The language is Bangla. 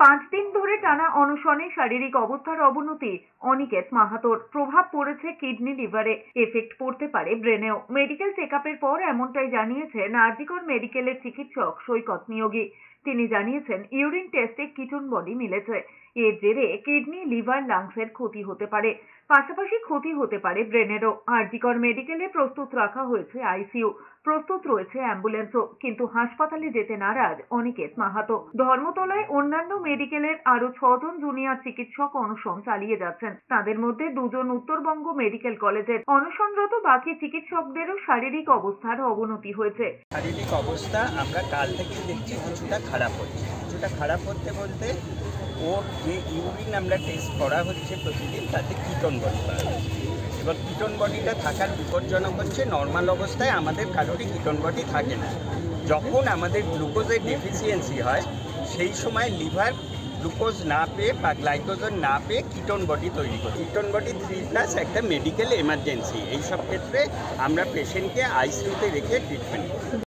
পাঁচ দিন ধরে টানা অনশনে শারীরিক অবস্থার অবনতি। অনিকেত মাহাতোর প্রভাব পড়েছে কিডনি লিভারে। এফেক্ট পড়তে পারে ব্রেনেও। মেডিকেল চেক পর এমনটাই জানিয়েছেন আরজিকর মেডিকেলের চিকিৎসক সৈকত নিয়োগী। তিনি জানিয়েছেন, ইউরিন টেস্টে কিটোন বডি মিলেছে। এর জেরে কিডনি, লিভার, লাংসের ক্ষতি হতে পারে। পাশাপাশি ক্ষতি হতে পারে ব্রেনেরও। আরজিকর মেডিকেলে প্রস্তুত রাখা হয়েছে আইসিইউ। প্রস্তুত রয়েছে অ্যাম্বুলেন্সও। কিন্তু হাসপাতালে যেতে নারাজ অনিকেত মাহাতো। ধর্মতলায় অন্যান্য মেডিকেলের আরও ছজন জুনিয়র চিকিৎসক অনশন চালিয়ে যাচ্ছেন। তাদের মধ্যে দুজন উত্তরবঙ্গ মেডিকেল কলেজের অনশনরত বাকি চিকিৎসকদেরও শারীরিক অবস্থার অবনতি হয়েছে। শারীরিক অবস্থা আমরা কাল থেকে দেখছি, কিছুটা খারাপ হচ্ছে। কিছুটা খারাপ হতে বলতে ওর যে ইউরিন আমরা টেস্ট করা হচ্ছে প্রতিদিন, তাতে কিটন বডি পাওয়া এবার কিটন বডিটা থাকার বিপজ্জনক হচ্ছে নর্মাল অবস্থায় আমাদের কারোরই কিটন বডি থাকে না। যখন আমাদের গ্লুকোজের ডেফিসিয়েন্সি হয়, সেই সময় লিভার গ্লুকোজ না পেয়ে বা গ্লাইকোজেন না পেয়ে কিটন বডি তৈরি করে। কিটন বডি থ্রি প্লাস একটা মেডিকেল এমার্জেন্সি এইসব ক্ষেত্রে আমরা পেশেন্টকে আইসিইউতে রেখে ট্রিটমেন্ট করি।